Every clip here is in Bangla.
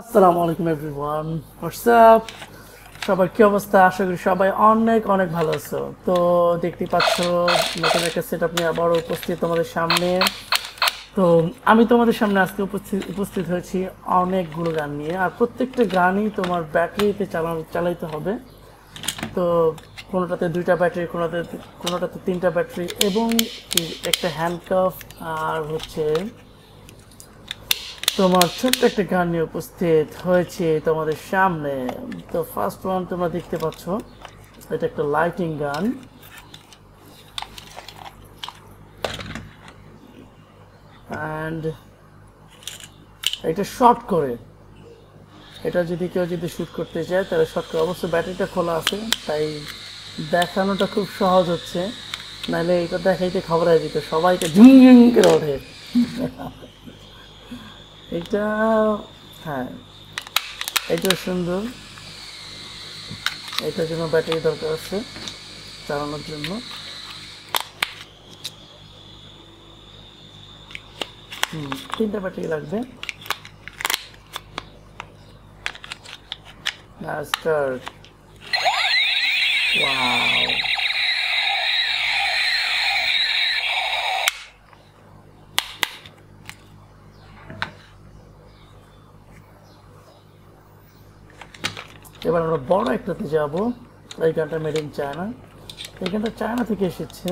আসসালামু আলাইকুম এভরিওয়ান হোয়াটসঅ্যাপ সবার কি অবস্থা? আশা করি সবাই অনেক অনেক ভালো আছো। তো দেখতে পাচ্ছ নতুন একটা সেট আপ নিয়ে আবারও উপস্থিত তোমাদের সামনে। তো আমি তোমাদের সামনে আজকে উপস্থিত উপস্থিত হয়েছি অনেকগুলো গান নিয়ে, আর প্রত্যেকটা গানই তোমার ব্যাটারিতে চালানো, চালাইতে হবে। তো কোনোটাতে দুইটা ব্যাটারি কোনোটাতে কোনোটাতে তিনটা ব্যাটারি এবং একটা হ্যান্ডকাফ আর হচ্ছে তোমার ছোট্ট একটা গান নিয়ে উপস্থিত হয়েছে তোমাদের সামনে। তো ফার্স্ট ওয়ান তোমরা দেখতে পাচ্ছ, এটা একটা লাইটিং গান। এটা শর্ট করে। এটা যদি কেউ যদি শ্যুট করতে চায়, তাহলে শর্ট করে। অবশ্যই ব্যাটারিটা খোলা আছে, তাই দেখানোটা খুব সহজ হচ্ছে। নাহলে এটা দেখাইতে খবর হয়ে যেত সবাইকে ঝুম ঝুম করে ওঠে। এটা হ্যাঁ এটা সুন্দর। এটার জন্য ব্যাটারি দরকার আছে চালানোর জন্য। হুম, তিনটা ব্যাটারি লাগবে। স্টার্ট ওয়াও এবার আমরা বড় একটাতে যাব। এই গানটা মেড ইন চায়না এই গানটা চায়না থেকে এসেছে।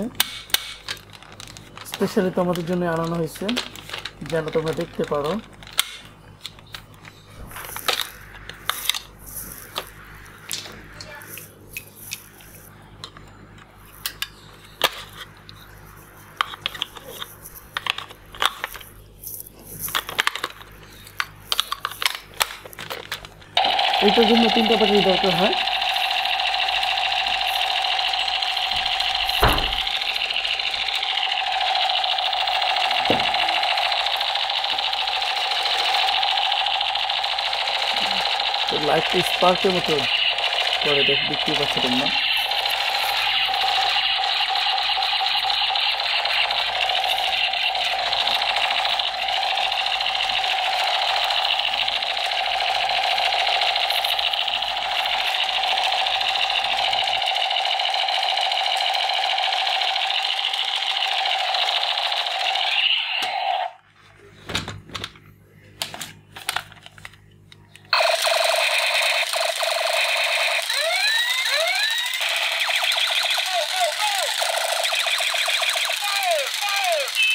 স্পেশালি তোমাদের জন্য আনানো হয়েছে। যেন তোমরা দেখতে পারো। এইটার জন্য তিনটা ব্যাটারি দরকার হয়। লাইটটি স্পার্কের মতো করে বিক্রি পাচ্ছে তোমরা। fire!